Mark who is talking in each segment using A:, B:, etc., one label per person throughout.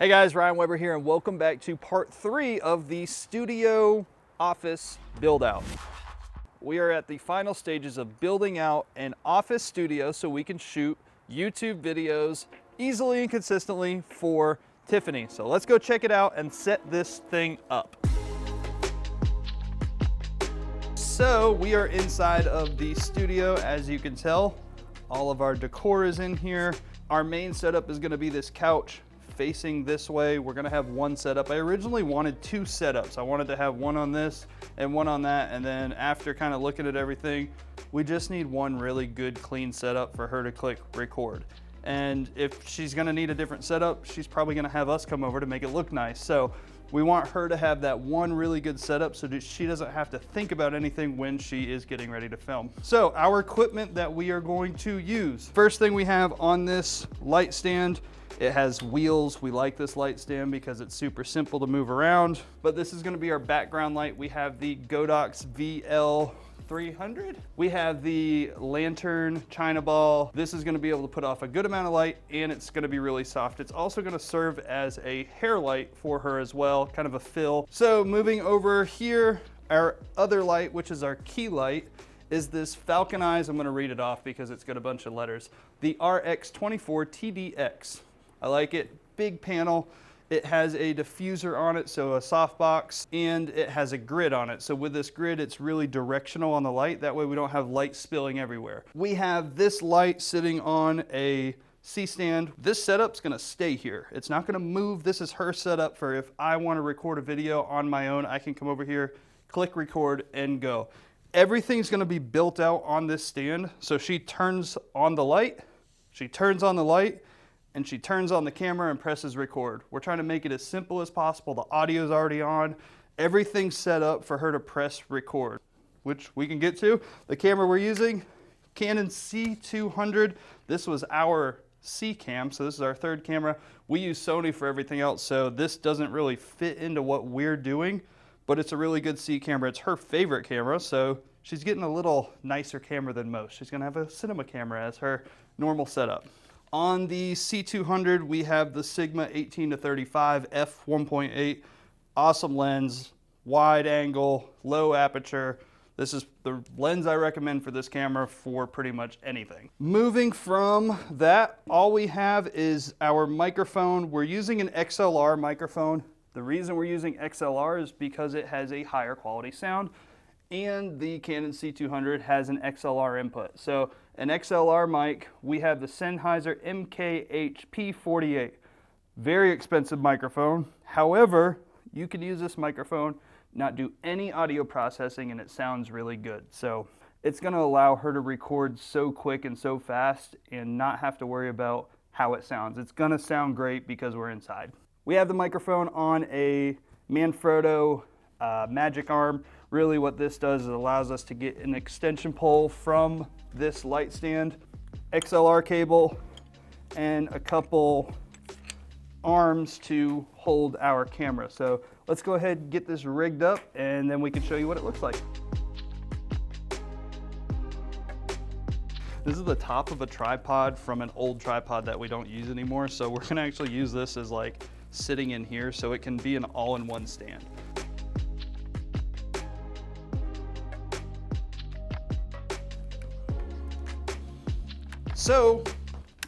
A: Hey guys, Ryan Webber here and welcome back to part three of the studio office build out. We are at the final stages of building out an office studio so we can shoot YouTube videos easily and consistently for Tiffany. So let's go check it out and set this thing up. So we are inside of the studio, as you can tell. All of our decor is in here. Our main setup is gonna be this couch facing this way. We're gonna have one setup. I originally wanted two setups. I wanted to have one on this and one on that. And then after kind of looking at everything, we just need one really good clean setup for her to click record. And if she's gonna need a different setup, she's probably gonna have us come over to make it look nice. So we want her to have that one really good setup so that she doesn't have to think about anything when she is getting ready to film. So our equipment that we are going to use. First thing we have on this light stand it has wheels. We like this light stand because it's super simple to move around. But this is gonna be our background light. We have the Godox VL 300. We have the lantern China ball. This is gonna be able to put off a good amount of light and it's gonna be really soft. It's also gonna serve as a hair light for her as well, kind of a fill. So moving over here, our other light, which is our key light, is this Falcon Eyes. I'm gonna read it off because it's got a bunch of letters. The RX24 TDX. I like it. Big panel. It has a diffuser on it, so a softbox, and it has a grid on it. So with this grid, it's really directional on the light. That way we don't have light spilling everywhere. We have this light sitting on a C-stand. This setup's gonna stay here. It's not gonna move. This is her setup for if I wanna record a video on my own, I can come over here, click record, and go. Everything's gonna be built out on this stand. So she turns on the light, she turns on the light, and she turns on the camera and presses record. We're trying to make it as simple as possible. The audio's already on. Everything's set up for her to press record, which we can get to. The camera we're using, Canon C200. This was our C cam, so this is our third camera. We use Sony for everything else, so this doesn't really fit into what we're doing, but it's a really good C camera. It's her favorite camera, so she's getting a little nicer camera than most. She's gonna have a cinema camera as her normal setup. On the C200, we have the Sigma 18 to 35 f1.8. Awesome lens, wide angle, low aperture. This is the lens I recommend for this camera for pretty much anything. Moving from that, all we have is our microphone. We're using an XLR microphone. The reason we're using XLR is because it has a higher quality sound and the Canon C200 has an XLR input. So an XLR mic, we have the Sennheiser MKH-P48. Very expensive microphone. However, you can use this microphone, not do any audio processing, and it sounds really good. So it's gonna allow her to record so quick and so fast and not have to worry about how it sounds. It's gonna sound great because we're inside. We have the microphone on a Manfrotto uh, Magic Arm. Really what this does is it allows us to get an extension pole from this light stand, XLR cable, and a couple arms to hold our camera. So let's go ahead and get this rigged up and then we can show you what it looks like. This is the top of a tripod from an old tripod that we don't use anymore. So we're gonna actually use this as like sitting in here so it can be an all-in-one stand. So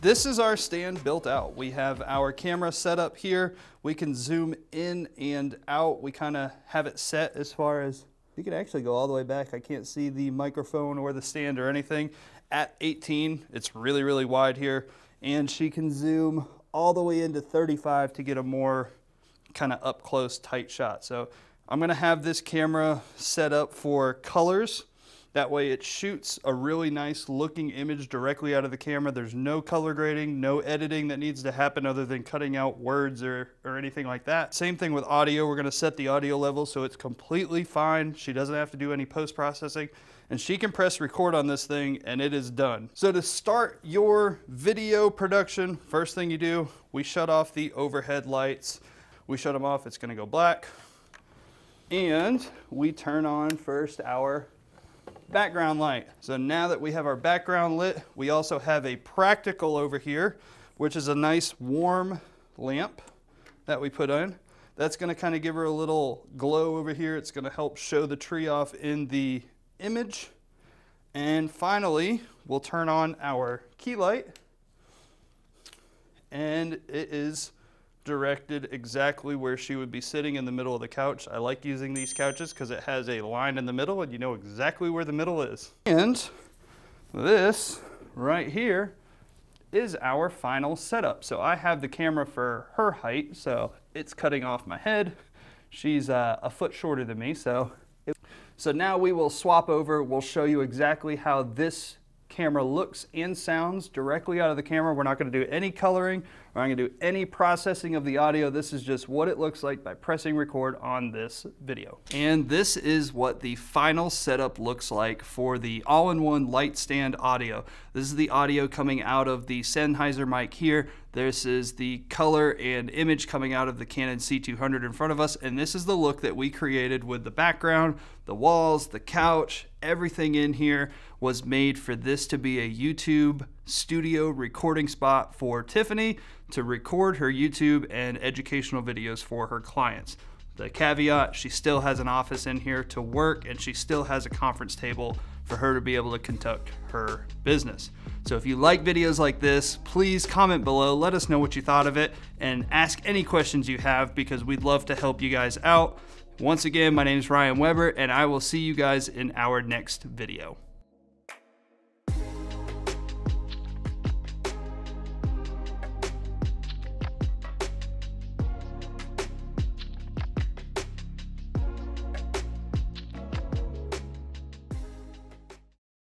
A: this is our stand built out. We have our camera set up here. We can zoom in and out. We kind of have it set as far as, you can actually go all the way back. I can't see the microphone or the stand or anything. At 18, it's really, really wide here. And she can zoom all the way into 35 to get a more kind of up close tight shot. So I'm gonna have this camera set up for colors. That way it shoots a really nice looking image directly out of the camera. There's no color grading, no editing that needs to happen other than cutting out words or, or anything like that. Same thing with audio. We're gonna set the audio level so it's completely fine. She doesn't have to do any post-processing and she can press record on this thing and it is done. So to start your video production, first thing you do, we shut off the overhead lights. We shut them off, it's gonna go black. And we turn on first our background light. So now that we have our background lit, we also have a practical over here, which is a nice warm lamp. that we put on. That's gonna kind of give her a little glow over here. It's gonna help show the tree off in the image. And finally, we'll turn on our key light. And it is directed exactly where she would be sitting in the middle of the couch. I like using these couches because it has a line in the middle and you know exactly where the middle is. And this right here is our final setup. So I have the camera for her height, so it's cutting off my head. She's uh, a foot shorter than me, so. So now we will swap over. We'll show you exactly how this camera looks and sounds directly out of the camera. We're not going to do any coloring. We're not going to do any processing of the audio. This is just what it looks like by pressing record on this video. And this is what the final setup looks like for the all-in-one light stand audio. This is the audio coming out of the Sennheiser mic here. This is the color and image coming out of the Canon C200 in front of us. And this is the look that we created with the background, the walls, the couch, everything in here was made for this to be a YouTube studio recording spot for Tiffany to record her YouTube and educational videos for her clients. The caveat, she still has an office in here to work and she still has a conference table for her to be able to conduct her business. So if you like videos like this, please comment below, let us know what you thought of it, and ask any questions you have because we'd love to help you guys out. Once again, my name is Ryan Webber, and I will see you guys in our next video.